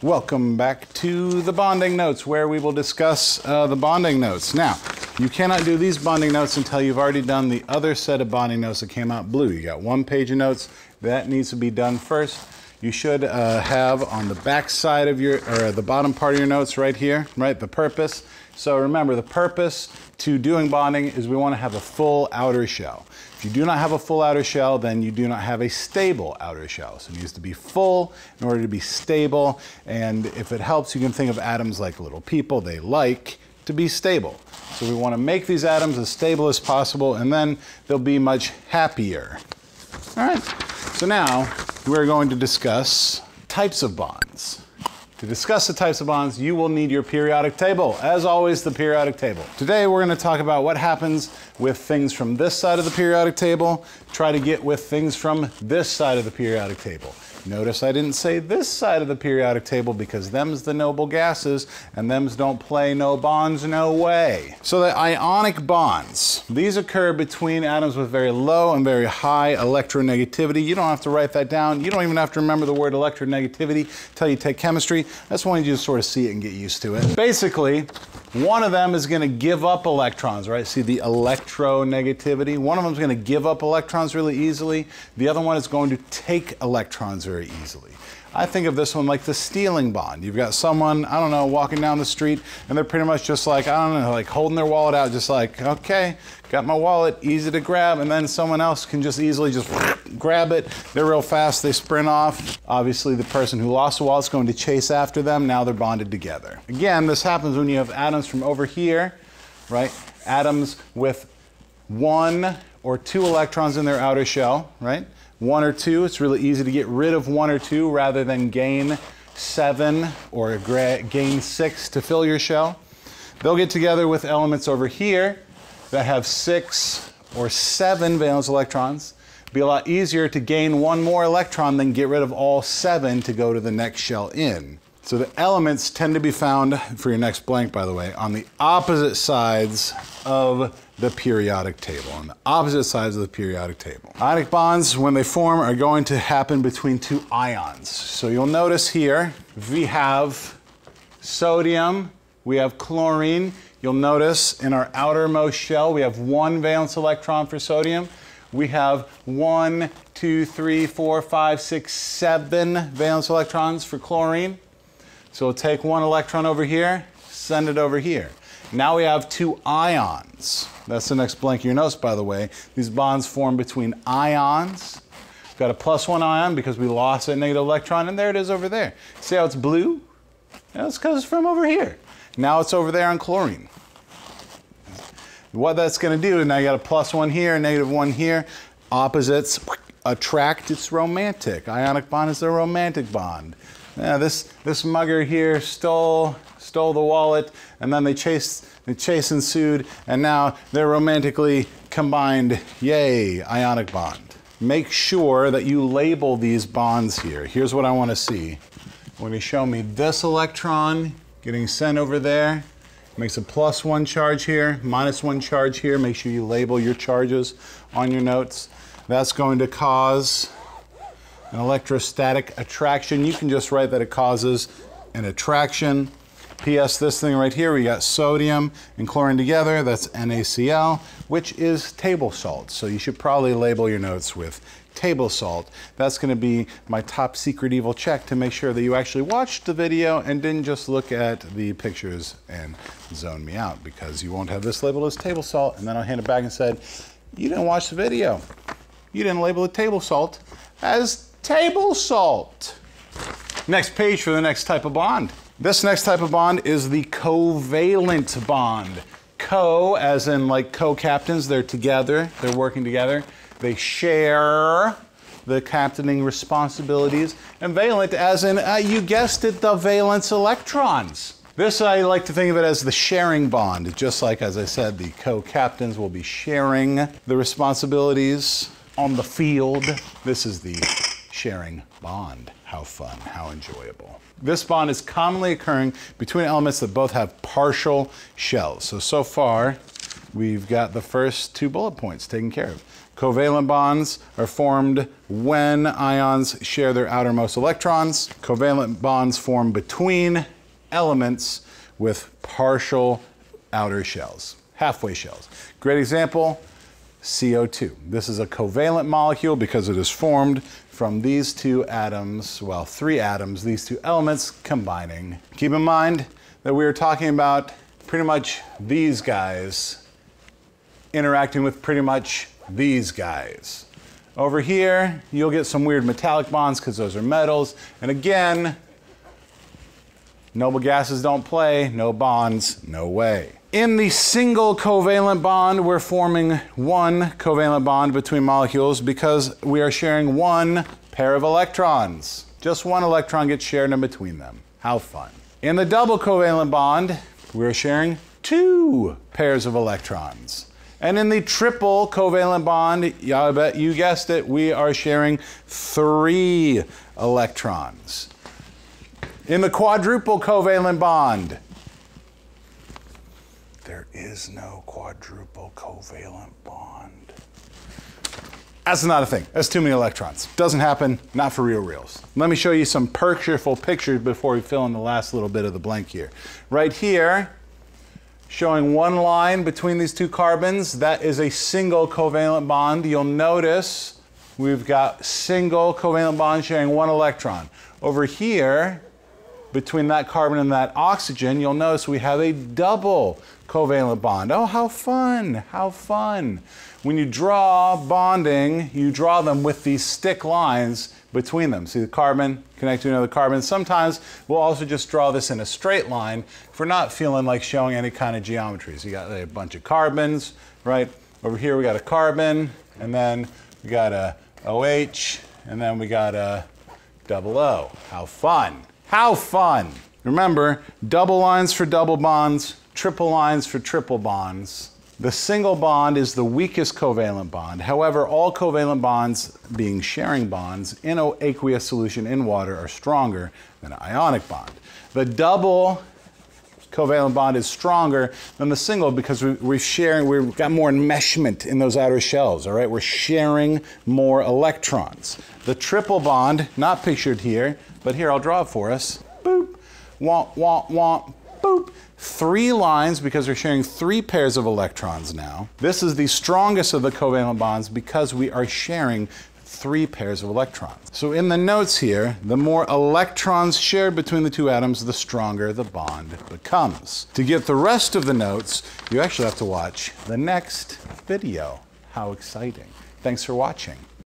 Welcome back to the bonding notes where we will discuss uh, the bonding notes. Now, you cannot do these bonding notes until you've already done the other set of bonding notes that came out blue. You got one page of notes, that needs to be done first. You should uh, have on the back side of your, or the bottom part of your notes right here, right, the purpose. So remember, the purpose to doing bonding is we want to have a full outer shell. If you do not have a full outer shell, then you do not have a stable outer shell. So it needs to be full in order to be stable. And if it helps, you can think of atoms like little people. They like to be stable. So we want to make these atoms as stable as possible, and then they'll be much happier. All right, so now we're going to discuss types of bonds. To discuss the types of bonds, you will need your periodic table. As always, the periodic table. Today, we're going to talk about what happens with things from this side of the periodic table, try to get with things from this side of the periodic table. Notice I didn't say this side of the periodic table because them's the noble gases and them's don't play no bonds no way. So the ionic bonds, these occur between atoms with very low and very high electronegativity. You don't have to write that down. You don't even have to remember the word electronegativity until you take chemistry. I just wanted you to sort of see it and get used to it. Basically, one of them is going to give up electrons, right? See the electronegativity? One of them is going to give up electrons really easily. The other one is going to take electrons very easily. I think of this one like the stealing bond. You've got someone, I don't know, walking down the street and they're pretty much just like, I don't know, like holding their wallet out, just like, okay, got my wallet, easy to grab, and then someone else can just easily just grab it. They're real fast, they sprint off. Obviously, the person who lost the wallet is going to chase after them. Now they're bonded together. Again, this happens when you have atoms from over here, right? Atoms with one or two electrons in their outer shell, right? One or two. It's really easy to get rid of one or two rather than gain seven or gain six to fill your shell. They'll get together with elements over here that have six or seven valence electrons. Be a lot easier to gain one more electron than get rid of all seven to go to the next shell in. So the elements tend to be found, for your next blank by the way, on the opposite sides of the periodic table, on the opposite sides of the periodic table. Ionic bonds, when they form, are going to happen between two ions. So you'll notice here, we have sodium, we have chlorine. You'll notice in our outermost shell, we have one valence electron for sodium. We have one, two, three, four, five, six, seven valence electrons for chlorine. So we'll take one electron over here, send it over here. Now we have two ions. That's the next blank of your notes, by the way. These bonds form between ions. We've got a plus one ion because we lost a negative electron, and there it is over there. See how it's blue? That's because it's from over here. Now it's over there on chlorine. What that's going to do, now you got a plus one here, a negative one here. Opposites attract, it's romantic. Ionic bond is a romantic bond. Yeah, this, this mugger here stole, stole the wallet, and then they chased, the chase ensued, and now they're romantically combined. Yay, ionic bond. Make sure that you label these bonds here. Here's what I want to see. When you show me this electron getting sent over there, makes a plus one charge here, minus one charge here. Make sure you label your charges on your notes. That's going to cause an electrostatic attraction. You can just write that it causes an attraction. P.S. This thing right here, we got sodium and chlorine together, that's NaCl, which is table salt. So you should probably label your notes with table salt. That's going to be my top secret evil check to make sure that you actually watched the video and didn't just look at the pictures and zone me out because you won't have this labeled as table salt and then I'll hand it back and said, you didn't watch the video. You didn't label it table salt as table salt. Next page for the next type of bond. This next type of bond is the covalent bond. Co, as in like co-captains, they're together, they're working together. They share the captaining responsibilities. And valent, as in, uh, you guessed it, the valence electrons. This, I like to think of it as the sharing bond. Just like, as I said, the co-captains will be sharing the responsibilities on the field. This is the sharing bond. How fun, how enjoyable. This bond is commonly occurring between elements that both have partial shells. So, so far, we've got the first two bullet points taken care of. Covalent bonds are formed when ions share their outermost electrons. Covalent bonds form between elements with partial outer shells, halfway shells. Great example, CO2. This is a covalent molecule because it is formed from these two atoms, well, three atoms, these two elements combining. Keep in mind that we are talking about pretty much these guys interacting with pretty much these guys. Over here, you'll get some weird metallic bonds because those are metals. And again, noble gases don't play, no bonds, no way. In the single covalent bond, we're forming one covalent bond between molecules because we are sharing one pair of electrons. Just one electron gets shared in between them. How fun. In the double covalent bond, we're sharing two pairs of electrons. And in the triple covalent bond, I bet you guessed it, we are sharing three electrons. In the quadruple covalent bond, there is no quadruple covalent bond. That's not a thing. That's too many electrons. Doesn't happen, not for real reals. Let me show you some pictureful pictures before we fill in the last little bit of the blank here. Right here, showing one line between these two carbons. That is a single covalent bond. You'll notice we've got single covalent bond sharing one electron. Over here, between that carbon and that oxygen, you'll notice we have a double covalent bond. Oh, how fun, how fun. When you draw bonding, you draw them with these stick lines between them. See the carbon connect to another carbon. Sometimes we'll also just draw this in a straight line if we're not feeling like showing any kind of geometry. So you got a bunch of carbons, right? Over here we got a carbon, and then we got a OH, and then we got a double O. How fun! How fun! Remember, double lines for double bonds, triple lines for triple bonds. The single bond is the weakest covalent bond. However, all covalent bonds, being sharing bonds, in an aqueous solution in water are stronger than an ionic bond. The double covalent bond is stronger than the single because we, are sharing, we've got more enmeshment in those outer shells, all right? We're sharing more electrons. The triple bond, not pictured here, but here I'll draw it for us. Boop, womp, womp, womp, boop three lines because we're sharing three pairs of electrons now. This is the strongest of the covalent bonds because we are sharing three pairs of electrons. So in the notes here, the more electrons shared between the two atoms, the stronger the bond becomes. To get the rest of the notes, you actually have to watch the next video. How exciting. Thanks for watching.